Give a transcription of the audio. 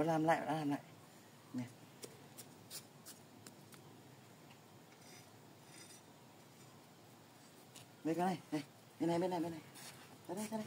Ủa, làm lại đã làm lại. Nè. Đây cái này này. Bên này bên này bên này. Ra đây ra đây.